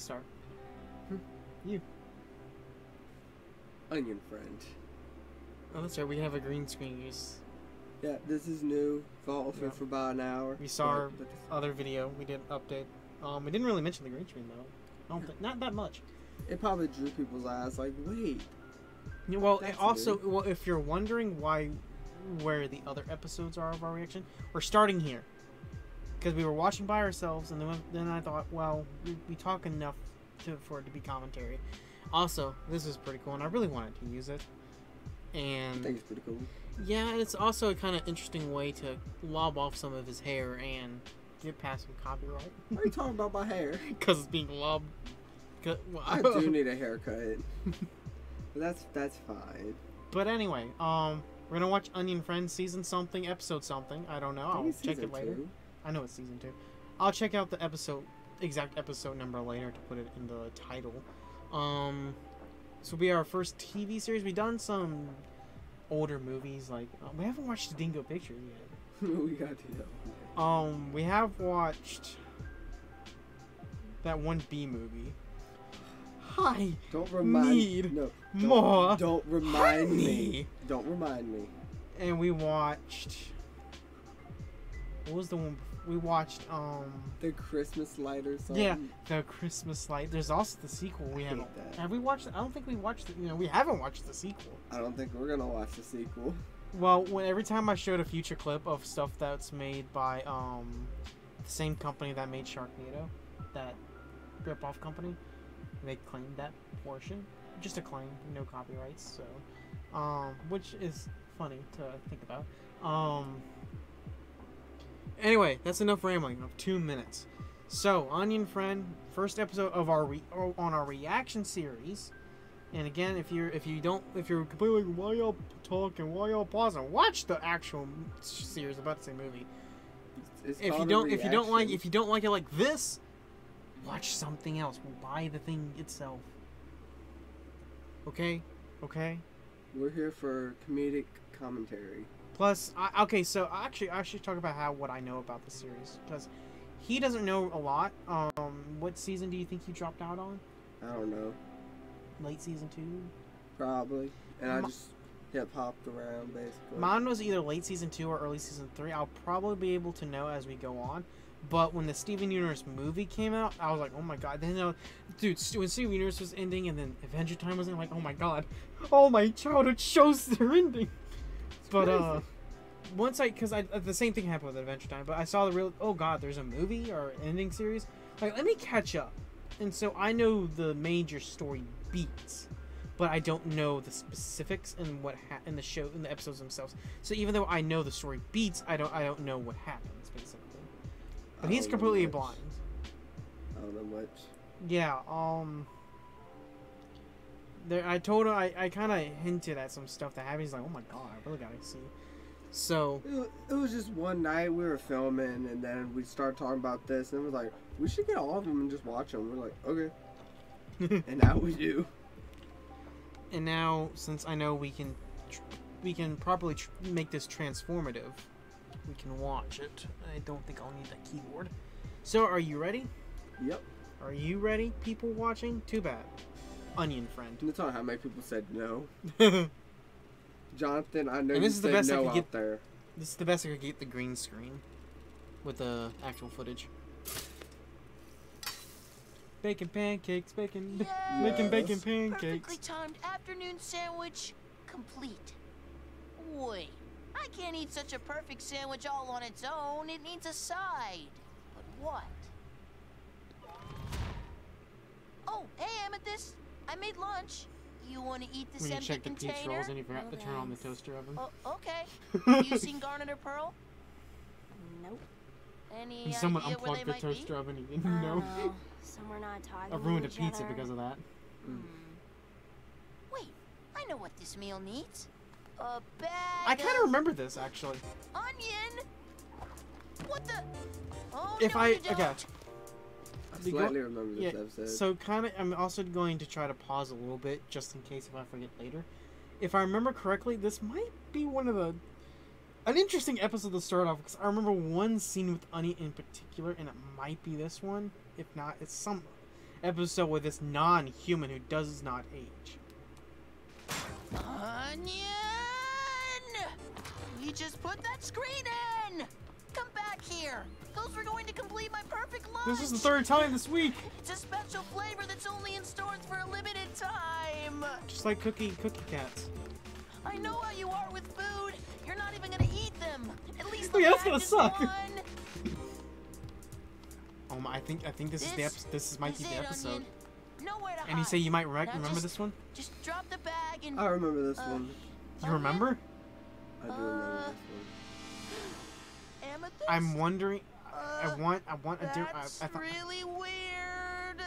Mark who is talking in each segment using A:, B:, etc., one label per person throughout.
A: start.
B: Onion friend.
A: Oh, that's right. We have a green screen use.
B: Yeah, this is new. Fall for,
A: Yeah.
B: for about an hour.
A: We saw our other video. We did update. Um, we didn't really mention the green screen though. I don't think not that much.
B: it probably drew people's eyes. Like, wait,
A: Yeah, Well, also, well, if you're wondering why, where the other episodes are of our reaction, we're starting here, because we were watching by ourselves, and then then I thought, well, we, we talk enough to, for it to be commentary. Also, this is pretty cool, and I really wanted to use it.
B: I
A: And
B: think it's pretty cool.
A: yeah, it's also a kind of interesting way to lob off some of his hair and get past some copyright,
B: Why are you talking about my hair?
A: because it's being lobbed. well,
B: I do need a haircut. that's that's fine.
A: But anyway, um, we're gonna watch Onion Friends season something, episode something. I don't know.
B: I
A: I'll check it later.
B: two.
A: I know it's season two. I'll check out the episode, exact episode number later to put it in the title. Um, this will be our first TV series. We've done some older movies, like uh, we haven't watched the Dingo Pictures yet.
B: we gotta do that.
A: Um, we have watched that one B movie. Hi,
B: Don't remind
A: Need
B: no, don't,
A: more
B: Don't remind me. Don't remind me.
A: and we watched. What was the one we watched? Um,
B: The Christmas light or something.
A: yeah, the Christmas light. There's also the sequel. We haven't. Have we watched? I don't think we watched. The, you know, we haven't watched the sequel.
B: I don't think we're gonna watch the sequel.
A: Well, when every time I showed a future clip of stuff that's made by um, the same company that made Sharknado, that rip-off company, they claimed that portion. Just a claim, no copyrights. So, um, which is funny to think about. Um. Anyway, that's enough rambling of two minutes. So, Onion Friend, first episode of our re- on our reaction series. And again, if you're if you don't if you're completely like, why y'all talking, why y'all pausing, watch the actual series. I'm about to say movie.
B: It's
A: If you don't if you don't like if you don't like it like this, watch something else. Buy the thing itself. Okay, okay.
B: we're here for comedic commentary.
A: Plus, I, okay, so actually, I should talk about how what I know about the series because he doesn't know a lot. Um, what season do you think he dropped out on?
B: I don't know,
A: Late season two.
B: probably. And I just hip hopped around basically.
A: Mine was either late season two or early season three. I'll probably be able to know as we go on. But when the Steven Universe movie came out, I was like, oh my god. Then, uh, dude, when Steven Universe was ending and then Adventure Time was in, like, oh my god. All my childhood shows they're ending. But, uh, once I, because I, the same thing happened with Adventure Time, but I saw the real, oh god, there's a movie or ending series. Like, let me catch up. And so I know the major story beats but I don't know the specifics and what ha- in the show in the episodes themselves. So even though I know the story beats, I don't I don't know what happens basically. But he's completely blind.
B: I don't know much.
A: Yeah. Um. There, I told him I, I kind of hinted at some stuff that happened. He's like, oh my god, I really gotta see. So
B: It, it was just one night we were filming, and then we started talking about this, and it was like, we should get all of them and just watch them. We're like, okay, and now we do.
A: and now since I know we can tr- we can properly tr- make this transformative, we can watch it. I don't think I'll need that keyboard. So are you ready?
B: Yep.
A: Are you ready, people watching? Too bad. Onion friend.
B: That's not how many people said no. Jonathan, I know
A: And
B: you
A: this is the
B: said
A: best I could get
B: there.
A: This is the best I could get the green screen with the actual footage. Bacon pancakes, bacon, making bacon
B: pancakes.
C: Perfectly timed afternoon sandwich complete. Wait, I can't eat such a perfect sandwich all on its own. It needs a side. But what? Oh, hey, Amethyst. I made lunch. You want to eat this
A: When you
C: empty
A: check the
C: container?
A: peach rolls and you forgot
D: No
A: to turn on the toaster oven.
C: Oh, okay. Have you seen Garnet or Pearl?
D: Nope.
C: Any
A: And someone
C: idea where they
A: unplugged the
C: might
A: toaster oven. You
D: I
A: didn't
D: don't
A: know.
D: know. Somewhere not talking.
A: I ruined a pizza
D: other.
A: because of that.
C: be? Hmm. Wait, I know what this meal needs. A bag
A: I kind of
C: of
A: remember this actually.
C: onion. What the? Oh
A: If
C: no,
A: I
C: you don't.
A: okay,
B: I
A: go-
B: slightly remember this
A: yeah.
B: episode.
A: So kind of, I'm also going to try to pause a little bit just in case if I forget later. If I remember correctly, this might be one of the an interesting episode to start off because I remember one scene with Onion in particular, and it might be this one. If not, it's some. episode with this non-human who does not age.
C: Onion! You just put that screen in! Come back here! Those were going to complete my perfect lunch!
A: This is the third time this week,
C: It's a special flavor that's only in stores for a limited time!
A: just like Cookie Cookie Cats.
C: I know how you are with food! You're not even gonna eat them! At least
A: Oh,
C: the
A: yeah, that's gonna
C: is
A: suck.
C: one.
A: Oh my! I think I think this, is the episode. This is might be
C: is
A: the episode.
C: Onion. Nowhere to
A: And you say you might re-
C: Now
A: remember
C: just-
A: this one?
C: Just drop the bag and...
B: I remember this
C: Uh,
B: one.
A: You
C: Onion?
A: remember?
B: I do remember
C: uh,
B: this one.
C: Amethyst?
A: I'm wondering. I
C: Uh,
A: want. I want. I do. I, I
C: That's
A: thought
C: really weird.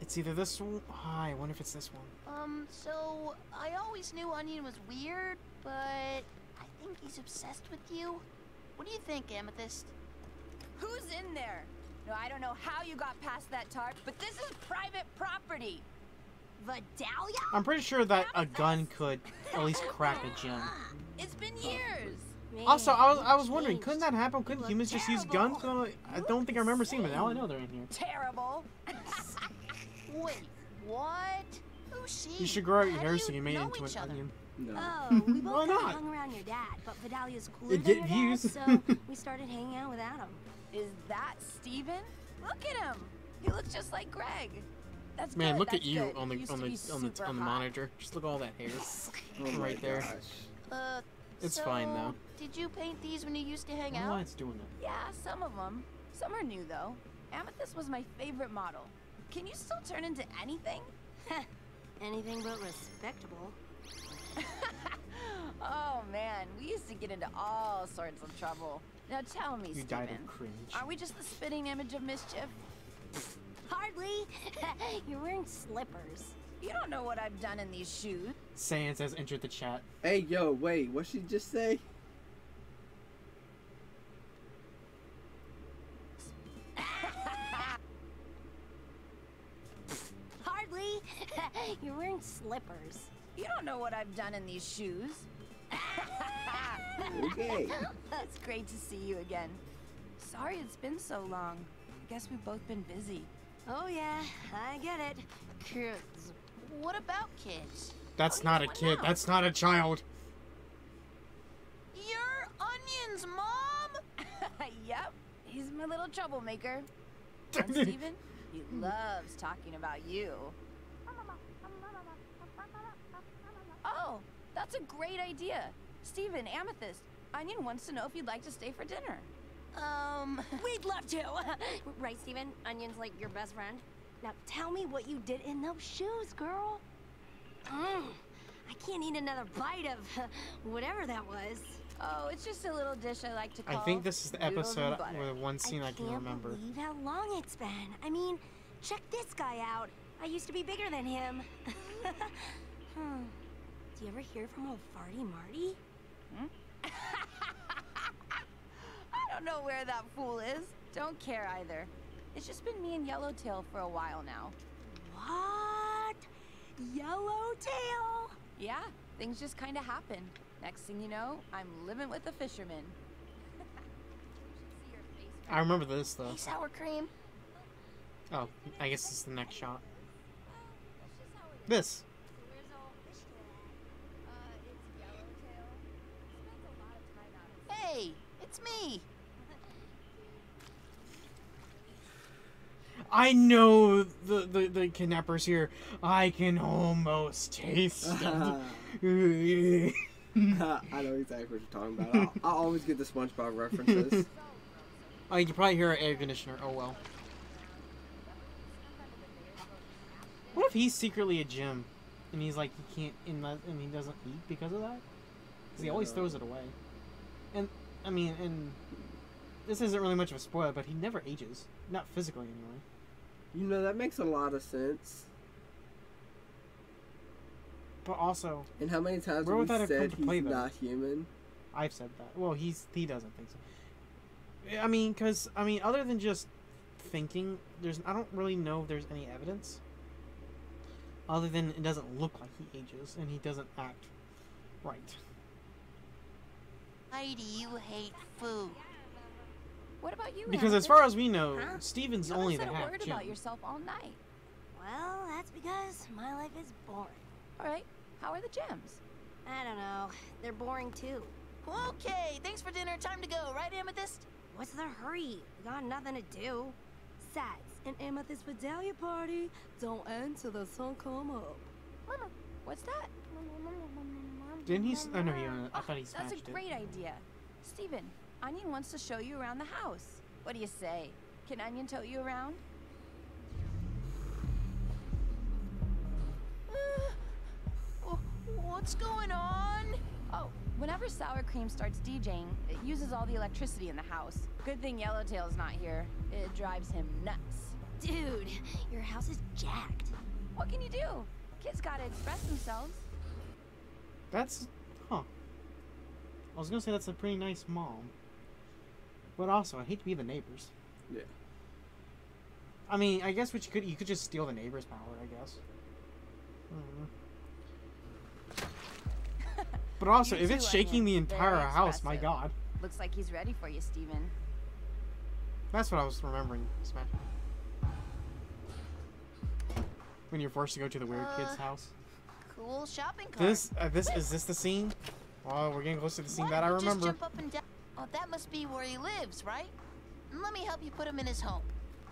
A: it's either this one. Oh, I wonder if it's this one.
C: Um, so I always knew Onion was weird, but I think he's obsessed with you. What do you think, Amethyst?
E: Who's in there? No, I don't know how you got past that tarp, but this is private property.
D: Vidalia?
A: I'm pretty sure that a gun could at least crack a gem.
E: It's been years.
D: Man,
A: Also, I was I was wondering,
D: changed.
A: couldn't that happen? Couldn't
D: look
A: humans just use
D: terrible.
A: guns? I don't think I remember seeing them. Now I know they're in here.
E: Terrible.
C: Wait, what? Who's she?
A: You should grow out your
C: How
A: hair
C: do
A: so
C: you
A: you made it into
C: each
A: an
C: other?
A: onion.
B: No.
D: Oh, we both
A: Why not?
D: hung around your dad, but Vidalia's cooler
A: It'd
D: than
A: get
D: your dad,
A: views.
D: so we started hanging out with Adam.
E: Is that Steven? Look at him. He looks just like Greg. That's
A: Man,
E: good,
A: look at you
E: good.
A: on the on the on the on the monitor. Just look at all that hair.
B: Oh
A: right there.
B: gosh.
C: Uh,
A: It's
C: so,
A: fine, though.
C: Did you paint these when you used to hang
A: don't why
C: out?
A: it's doing that.
E: Yeah, some of them. Some are new though. Amethyst was my favorite model. Can you still turn into anything?
D: Anything but respectable.
E: oh man, we used to get into all sorts of trouble. Now tell me,
A: You
E: Steven,
A: died of cringe.
E: are we just the spitting image of mischief?
D: Hardly. You're wearing slippers.
E: You don't know what I've done in these shoes.
A: Sans has entered the chat.
B: Hey, yo, wait, what she just say?
D: Hardly. You're wearing slippers.
E: You don't know what I've done in these shoes.
B: Okay.
E: it's great to see you again. Sorry it's been so long. I guess we've both been busy.
D: Oh yeah, I get it.
C: Kids. What about kids?
A: That's not a kid.
E: now?
A: That's not a child.
C: You're Onion's mom?
E: yep, he's my little troublemaker. And Steven, he loves talking about you. Oh, that's a great idea. Steven, Amethyst, Onion wants to know if you'd like to stay for dinner.
C: Um,
D: We'd love to. right, Steven? Onion's like your best friend. Now tell me what you did in those shoes, girl. Mm, I can't eat another bite of whatever that was.
E: Oh, it's just a little dish I like to call.
A: I think this is the episode
E: butter.
A: where the one scene I,
D: I
A: can
D: can't
A: remember.
D: believe how long it's been. I mean, check this guy out. I used to be bigger than him. hmm. Do you ever hear from old Farty Marty? Hmm?
E: I don't know where that fool is. Don't care either. It's just been me and Yellowtail for a while now.
D: What? Yellowtail?
E: Yeah, things just kind of happen. Next thing you know, I'm living with a fisherman.
A: I remember this though.
C: hey, sour cream.
A: Oh, I guess it's the next shot. Oh, this.
C: Uh, hey, it's me.
A: I know the, the, the kidnappers here. I can almost taste them.
B: I know exactly what you're talking about. I, I always get the SpongeBob references.
A: oh, you can probably hear our air conditioner. Oh well. What if he's secretly a gem, and he's like he can't and, and he doesn't eat because of that? Because he always throws it away. And I mean, and this isn't really much of a spoiler, but he never ages, not physically anyway.
B: You know, that makes a lot of sense.
A: But also,
B: And how many times
A: Where
B: have
A: would that
B: we
A: have come
B: said
A: to
B: he's
A: play, though?
B: not human?
A: I've said that. Well, he's he doesn't think so. I mean, because I mean, other than just thinking, there's I don't really know if there's any evidence. Other than it doesn't look like he ages and he doesn't act right.
C: Why do you hate food.
E: What about you?
A: Because as far as we know,
D: Huh?
A: Steven's
E: you
A: only the
E: haven't said a
A: half
E: word about yourself all night.
D: Well, that's because my life is boring.
E: All right, how are the gems?
D: I don't know. They're boring too.
C: Okay, thanks for dinner. Time to go, right, Amethyst?
D: What's the hurry? We got nothing to do. Besides, an amethyst Vidalia party don't end till the sun come up.
E: Mama, what's that?
A: Didn't he? s- Oh no, he. Uh, I thought he
E: That's a great idea. Steven, Onion wants to show you around the house. What do you say? Can Onion tow you around?
C: Uh, What's going on?
E: Oh, whenever sour cream starts DJing, it uses all the electricity in the house. Good thing Yellowtail's not here. It drives him nuts.
D: Dude, your house is jacked.
E: What can you do? Kids gotta express themselves.
A: That's, huh? I was gonna say that's a pretty nice mom, but also I hate to be the neighbors.
B: Yeah.
A: I mean, I guess what you could you could just steal the neighbor's power. I guess. Mhm. But also, if it's shaking the entire
E: Very
A: house, my god.
E: Looks like he's ready for you, Steven.
A: That's what I was remembering. Smash. When you're forced to go to the weird kid's
C: Uh,
A: house.
C: Cool shopping cart.
A: This, uh, this is this the scene? Oh, we're getting close to the scene
C: Why
A: that I
C: don't you
A: remember.
C: Just jump up and down. Oh, that must be where he lives, right? Let me help you put him in his home.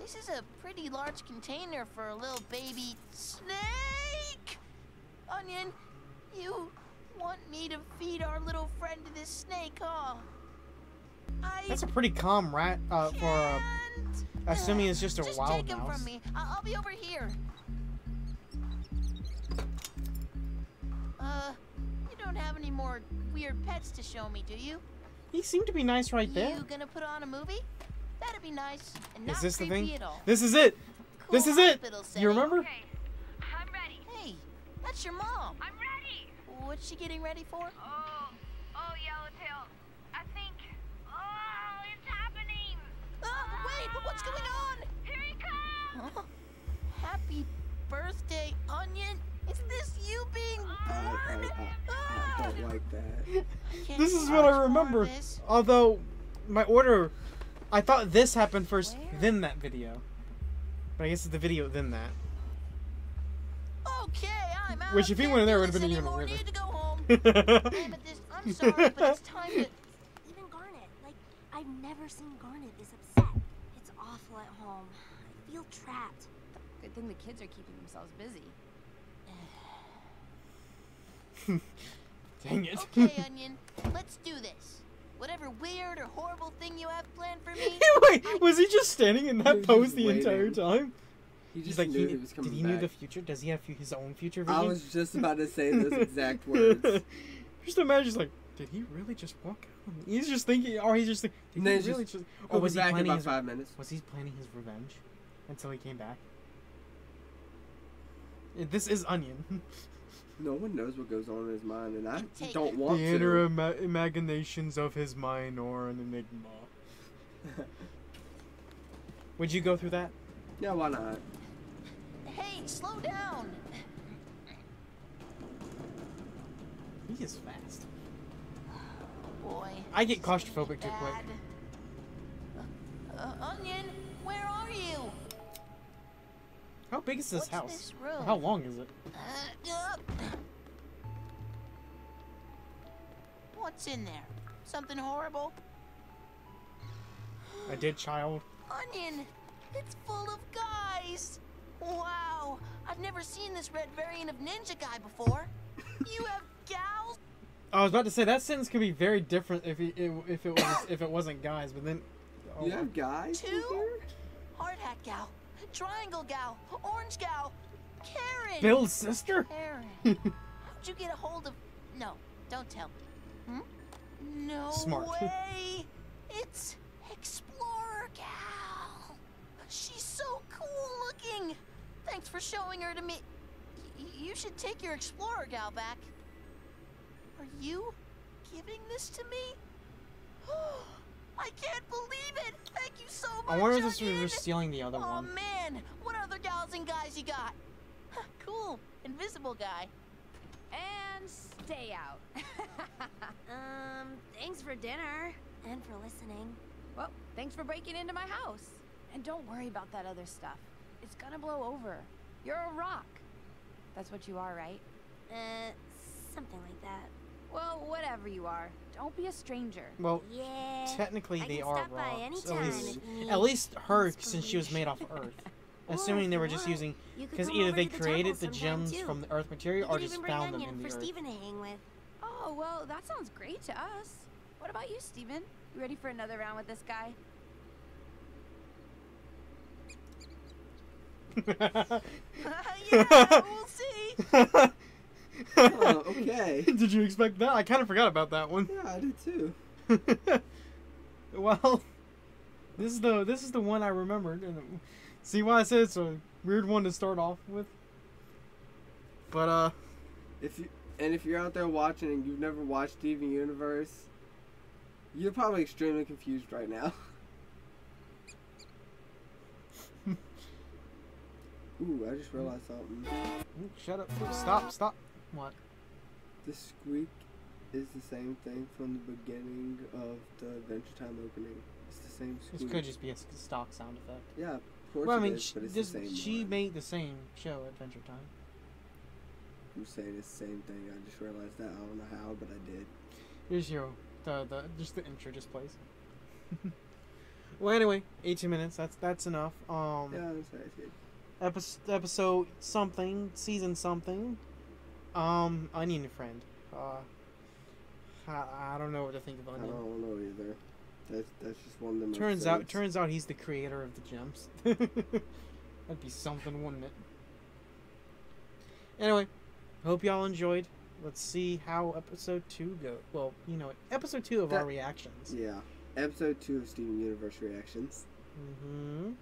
C: This is a pretty large container for a little baby snake. Onion, you want me to feed our little friend to this snake, huh? I
A: That's a pretty calm rat uh, for uh,
C: can't.
A: assuming it's just a
C: Just
A: wild
C: take him
A: mouse.
C: from me. I- I'll be over here. Uh, you don't have any more weird pets to show me, do you?
A: He seemed to be nice right there.
C: You gonna put on a movie? That'd be nice and not
A: Is this the thing?
C: at all.
A: This is it. This is it.
C: hospital
A: You remember?
F: Okay, I'm ready.
C: Hey, that's your mom.
F: I'm ready.
C: What's she getting ready for?
F: Oh, oh, Yellowtail. I think. Oh, it's happening.
C: Oh, wait, what's going on?
F: Here he comes.
C: Huh? Happy birthday, Onion. Is this you being
B: I, I. I, I
C: Ah!
B: don't like that.
A: This is what I remember. Although, my order, I thought this happened first,
E: Where?
A: then that video. But I guess it's the video, then that.
C: Okay, I'm out.
A: Which, if he
C: Can't
A: went in there, would've
C: this
A: been even
C: anymore.
A: weirder.
C: Need to go home. Amethyst, I'm sorry, but it's time to.
D: Even Garnet, like, I've never seen Garnet this upset. It's awful at home. I feel trapped.
E: Good thing the kids are keeping themselves busy.
A: Dang it.
C: Okay, Onion, let's do this. Whatever weird or horrible thing you have planned for me.
A: Wait, was he just standing in that pose
B: just
A: the entire time?
B: He
A: He's
B: just
A: like,
B: knew
A: he,
B: he was coming
A: did he
B: back.
A: know the future? Does he have his own future vision?
B: I was just about to say those exact words.
A: just imagine, just like, did he really just walk out? He's just thinking, or he's just thinking, did
B: And
A: he
B: then he's
A: really
B: just-
A: just?
B: Oh, I'll
A: Or was he
B: back in
A: planning
B: about
A: his?
B: five minutes.
A: Was he planning his revenge until he came back? This is Onion.
B: No one knows what goes on in his mind, and I
C: Take
B: don't want
A: the
B: to.
A: inner ima- imaginations of his mind or an enigma. Would you go through that?
B: yeah, why not?
C: Hey, slow down.
A: He is fast.
C: Oh Boy.
A: I get claustrophobic too quick.
C: Uh, uh, Onion, where are you?
A: How big is this
C: What's
A: house?
C: this room?
A: How long is it?
C: Uh, uh, What's in there? Something horrible?
A: A dead child.
C: Onion, it's full of guys. Wow, I've never seen this red variant of Ninja Guy before. You have gals?
A: I was about to say that sentence could be very different if he, if it was if it wasn't guys, but then. oh,
B: You have guys in
C: Two? Hard hat gal, triangle gal, orange gal, Karen.
A: Bill's sister.
C: Karen, how'd you get a hold of? No, don't tell me. Hmm? No
A: Smart.
C: way. It's Explorer Gal. She's so cool looking. Thanks for showing her to me. Y- you should take your Explorer Gal back. Are you giving this to me? I can't believe it. Thank you so much.
A: I wonder if this was
C: Onion.
A: stealing the other
C: Oh
A: one.
C: man, what other gals and guys you got? Huh, cool, invisible guy.
E: And stay out.
D: Um, thanks for dinner. And for listening.
E: well, thanks for breaking into my house. And don't worry about that other stuff. It's gonna blow over. You're a rock. That's what you are, right?
D: Uh, something like that.
E: Well, whatever you are, don't be a stranger.
A: Well,
D: Yeah.
A: technically
D: I
A: they are
D: stop
A: rocks. At least,
D: if you need
A: at least her, since she was made off. Earth. Assuming they were just using, because either they
D: to the
A: created the gems
D: too.
A: from the Earth material or
D: could
A: just
D: even bring
A: found them
D: Onion
A: in the
D: for
A: Earth.
D: Steven to hang with.
E: Oh, well, that sounds great to us. What about you, Steven? You ready for another round with this guy?
C: Oh, yeah, we'll see.
B: Oh, okay.
A: Did you expect that? I kind of forgot about that one.
B: Yeah, I did too.
A: well, this is the this is the one I remembered, and see why I said it's a weird one to start off with. But uh,
B: If you and if you're out there watching and you've never watched Steven Universe, you're probably extremely confused right now. Ooh, I just realized something.
A: ooh, shut up! Stop! Stop! What?
B: The squeak is the same thing from the beginning of the Adventure Time opening. It's the same squeak.
A: This could just be a stock sound effect.
B: Yeah, of course
A: Well, I mean,
B: is,
A: sh-
B: but it's
A: this,
B: the same
A: she made the same show, Adventure Time.
B: I'm saying it's the same thing. I just realized that. I don't know how, but I did.
A: Here's your the the just the intro just plays. well, anyway, 18 minutes. That's that's enough. Um,
B: Yeah, that's did.
A: episode episode something season something. Um, Onion Friend. Uh, I, I don't know what to think of
B: I don't know either. That's that's just one of them.
A: Turns out, turns out he's the creator of the gems. That'd be something, wouldn't it? Anyway, hope y'all enjoyed. Let's see how episode two go. Well, you know, episode two of our reactions.
B: Yeah, episode two of Steven Universe reactions.
A: Mm-hmm.